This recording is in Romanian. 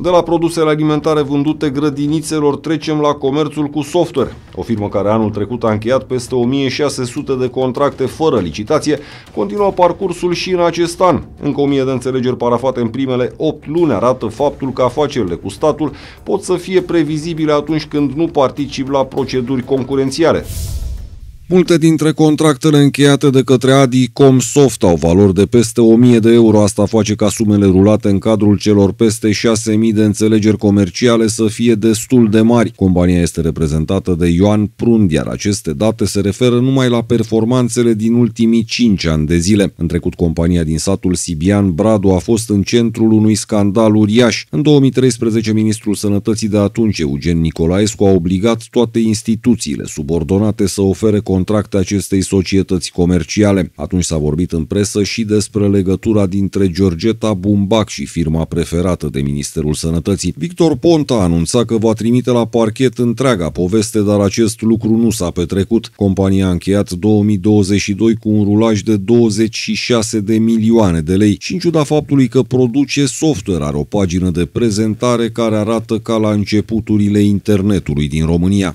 De la produsele alimentare vândute grădinițelor trecem la comerțul cu software. O firmă care anul trecut a încheiat peste 1600 de contracte fără licitație, continuă parcursul și în acest an. Încă 1000 de înțelegeri parafate în primele 8 luni arată faptul că afacerile cu statul pot să fie previzibile atunci când nu particip la proceduri concurențiale. Multe dintre contractele încheiate de către Adi Comsoft au valori de peste 1000 de euro. Asta face ca sumele rulate în cadrul celor peste 6000 de înțelegeri comerciale să fie destul de mari. Compania este reprezentată de Ioan Prund, iar aceste date se referă numai la performanțele din ultimii 5 ani de zile. În trecut, compania din satul Sibian Bradu a fost în centrul unui scandal uriaș. În 2013, ministrul sănătății de atunci, Eugen Nicolaescu, a obligat toate instituțiile subordonate să ofere contracte acestei societăți comerciale. Atunci s-a vorbit în presă și despre legătura dintre Georgeta Bumbac și firma preferată de Ministerul Sănătății. Victor Ponta a anunțat că va trimite la parchet întreaga poveste, dar acest lucru nu s-a petrecut. Compania a încheiat 2022 cu un rulaj de 26 de milioane de lei și în ciuda faptului că produce software, are o pagină de prezentare care arată ca la începuturile internetului din România.